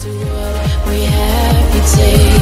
to what we have to take.